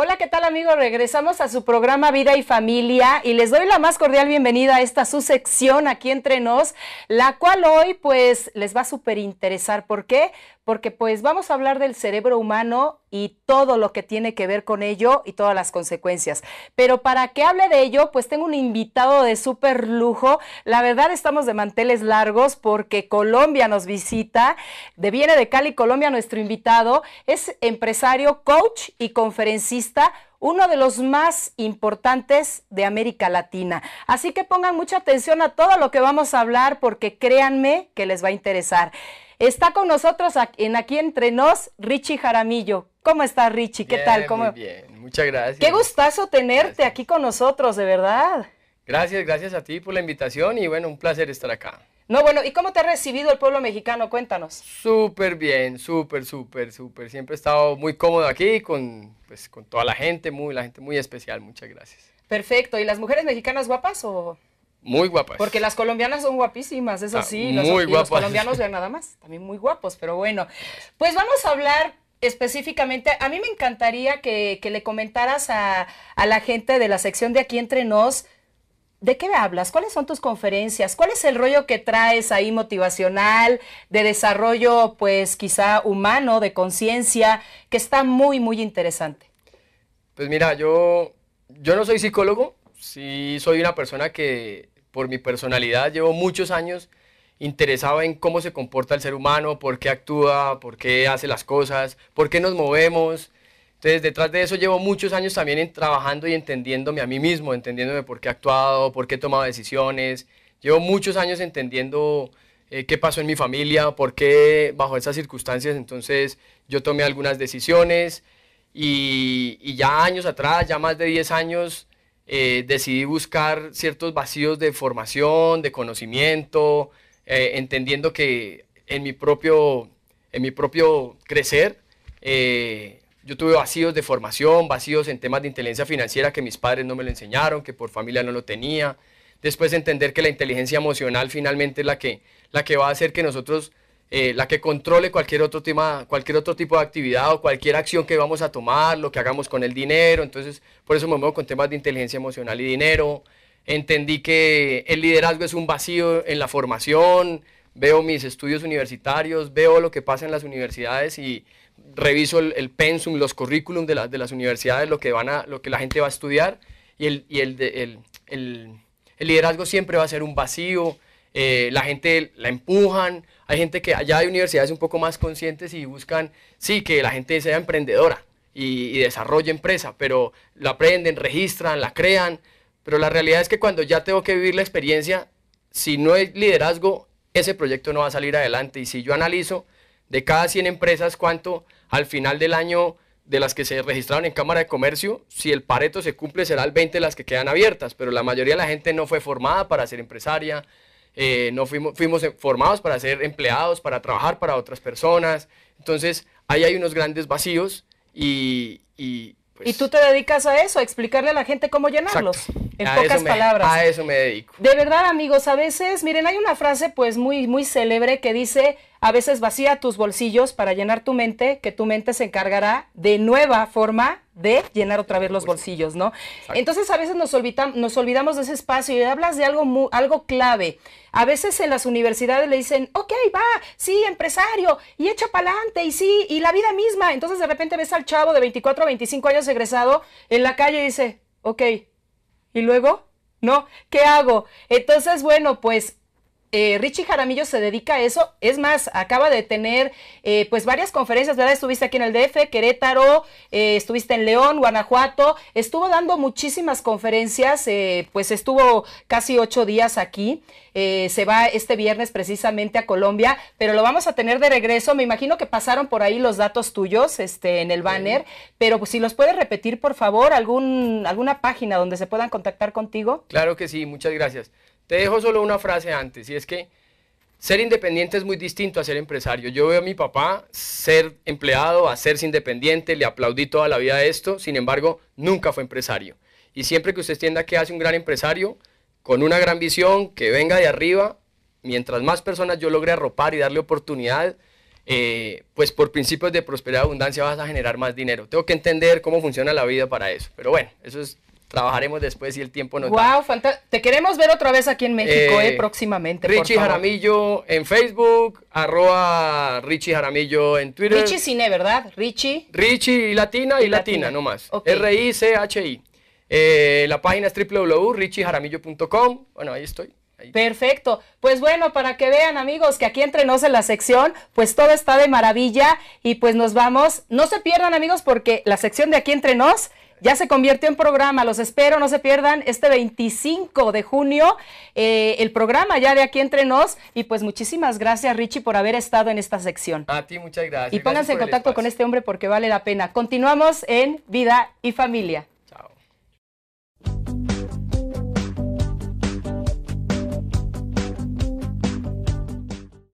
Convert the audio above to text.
Hola, ¿qué tal amigos? Regresamos a su programa Vida y Familia y les doy la más cordial bienvenida a esta su sección aquí entre nos, la cual hoy pues les va a súper interesar. ¿Por qué? Porque pues vamos a hablar del cerebro humano y todo lo que tiene que ver con ello y todas las consecuencias. Pero para que hable de ello, pues tengo un invitado de súper lujo. La verdad estamos de manteles largos porque Colombia nos visita. De viene de Cali, Colombia, nuestro invitado. Es empresario, coach y conferencista uno de los más importantes de América Latina. Así que pongan mucha atención a todo lo que vamos a hablar porque créanme que les va a interesar. Está con nosotros en aquí entre nos Richie Jaramillo. ¿Cómo estás, Richie? ¿Qué tal? ¿Cómo? Muy bien, muchas gracias. Qué gustazo tenerte aquí con nosotros, de verdad. Gracias, gracias a ti por la invitación y bueno, un placer estar acá. No, bueno, ¿y cómo te ha recibido el pueblo mexicano? Cuéntanos. Súper bien, súper, súper, súper. Siempre he estado muy cómodo aquí con, pues, con toda la gente, muy, la gente muy especial. Muchas gracias. Perfecto. ¿Y las mujeres mexicanas guapas o...? Muy guapas. Porque las colombianas son guapísimas, eso ah, sí. Los, muy guapas. los colombianos ya nada más, también muy guapos, pero bueno. Pues vamos a hablar específicamente, a mí me encantaría que, que le comentaras a, a la gente de la sección de aquí entre nos ¿De qué hablas? ¿Cuáles son tus conferencias? ¿Cuál es el rollo que traes ahí motivacional, de desarrollo, pues quizá humano, de conciencia, que está muy, muy interesante? Pues mira, yo, yo no soy psicólogo, sí soy una persona que por mi personalidad llevo muchos años interesado en cómo se comporta el ser humano, por qué actúa, por qué hace las cosas, por qué nos movemos, entonces, detrás de eso llevo muchos años también trabajando y entendiéndome a mí mismo, entendiéndome por qué he actuado, por qué he tomado decisiones. Llevo muchos años entendiendo eh, qué pasó en mi familia, por qué bajo esas circunstancias entonces yo tomé algunas decisiones y, ya años atrás, ya más de 10 años, eh, decidí buscar ciertos vacíos de formación, de conocimiento, eh, entendiendo que en mi propio, en mi propio crecer, yo tuve vacíos de formación, vacíos en temas de inteligencia financiera que mis padres no me lo enseñaron, que por familia no lo tenía. Después entender que la inteligencia emocional finalmente es la que, la que va a hacer que nosotros, eh, la que controle cualquier otro, tema, cualquier otro tipo de actividad o cualquier acción que vamos a tomar, lo que hagamos con el dinero. Entonces, por eso me muevo con temas de inteligencia emocional y dinero. Entendí que el liderazgo es un vacío en la formación, veo mis estudios universitarios, veo lo que pasa en las universidades y reviso el, pensum, los currículum de, de, las universidades, lo que, van a, lo que la gente va a estudiar y el, y el, el, el liderazgo siempre va a ser un vacío, eh, la gente la empujan, hay gente que allá hay universidades un poco más conscientes y buscan, sí, que la gente sea emprendedora y, desarrolle empresa, pero la aprenden, registran, la crean, pero la realidad es que cuando ya tengo que vivir la experiencia, si no hay liderazgo, ese proyecto no va a salir adelante. Y si yo analizo de cada 100 empresas, cuánto al final del año de las que se registraron en Cámara de Comercio, si el pareto se cumple, será el 20 de las que quedan abiertas, pero la mayoría de la gente no fue formada para ser empresaria, eh, no fuimos, fuimos formados para ser empleados, para trabajar para otras personas. Entonces, ahí hay unos grandes vacíos y, y pues y tú te dedicas a eso, a explicarle a la gente cómo llenarlos. En pocas palabras. A eso me dedico. De verdad, amigos, a veces, miren, hay una frase pues muy, muy célebre que dice, a veces vacía tus bolsillos para llenar tu mente, que tu mente se encargará de nueva forma de llenar otra vez los bolsillos, ¿no? Entonces a veces nos, olvidamos, nos olvidamos de ese espacio y hablas de algo, algo clave. A veces en las universidades le dicen, ok, va, sí, empresario, y echa para adelante, y sí, y la vida misma. Entonces de repente ves al chavo de 24 o 25 años egresado en la calle y dice, ok, ¿y luego? ¿No? ¿Qué hago? Entonces, bueno, pues eh, Richie Jaramillo se dedica a eso. Es más, acaba de tener eh, pues varias conferencias, ¿verdad? Estuviste aquí en el DF, Querétaro, eh, estuviste en León, Guanajuato, estuvo dando muchísimas conferencias, pues estuvo casi ocho días aquí. Se va este viernes precisamente a Colombia, pero lo vamos a tener de regreso. Me imagino que pasaron por ahí los datos tuyos este, en el banner, pero pues, si los puedes repetir, por favor, algún, alguna página donde se puedan contactar contigo. Claro que sí, muchas gracias. Te dejo solo una frase antes, y es que ser independiente es muy distinto a ser empresario. Yo veo a mi papá ser empleado, hacerse independiente, le aplaudí toda la vida a esto, sin embargo, nunca fue empresario. Y siempre que usted entienda que hace un gran empresario, con una gran visión, que venga de arriba, mientras más personas yo logre arropar y darle oportunidad, eh, pues por principios de prosperidad y abundancia vas a generar más dinero. Tengo que entender cómo funciona la vida para eso. Pero bueno, eso es trabajaremos después si el tiempo nos wow, da. Te queremos ver otra vez aquí en México, eh, eh próximamente. Richie Jaramillo en Facebook, arroba Richie Jaramillo en Twitter. Richie Cine, ¿verdad? Richie. Richie y Latina y, Latina, no más. R-I-C-H-I. Eh, la página es www.richiejaramillo.com. Bueno, ahí estoy. Perfecto. Pues bueno, para que vean amigos que aquí entre nos en la sección, pues todo está de maravilla y pues nos vamos. No se pierdan amigos porque la sección de aquí entre nos ya se convirtió en programa. Los espero, no se pierdan este 25 de junio eh, el programa ya de aquí entre nos. Y pues muchísimas gracias Richie por haber estado en esta sección. A ti muchas gracias. Y pónganse en contacto con este hombre porque vale la pena. Continuamos en Vida y Familia.